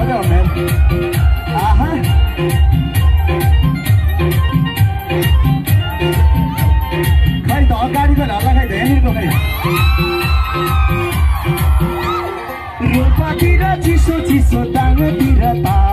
melhor mesmo. Aham. Vai dar uma carinha lá, vai dar uma carinha lá. Rupa tira, tisso, tisso, tango tira, tango.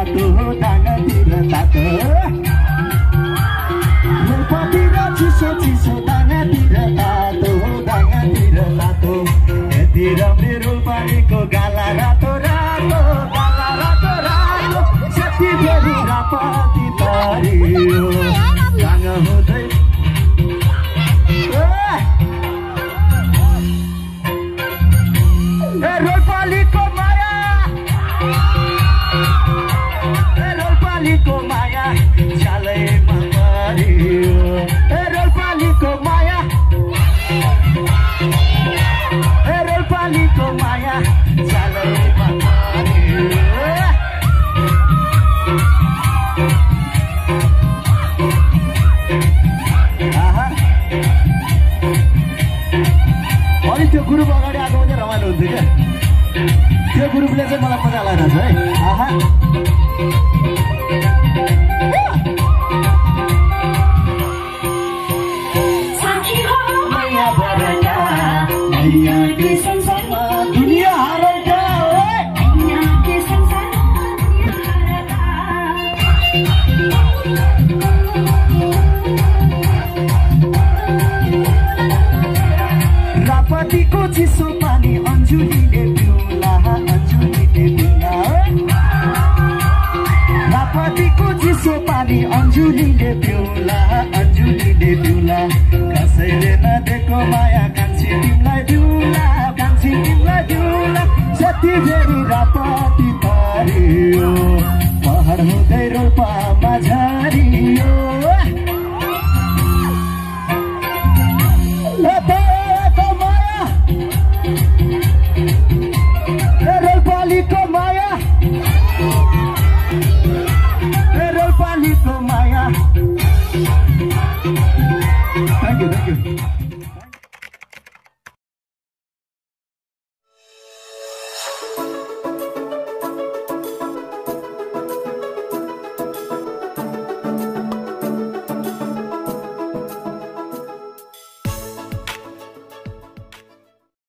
त्यो group अगाडि आएको पनि रमाइलो हुन्थ्यो क्या। त्यो ग्रुपले चाहिँ मलाई मजा लगाइरहेको छ है। आहा। माया पानी अन्जुलीले पिउला अन्जुलीले पिउला। कसैले नदेको माया कान्छी तिमीलाई दिउला कान्छी तिमीलाई दिउला। जति फेरि रापती तारियो पहाड हुँदै रोल्पामा झरियो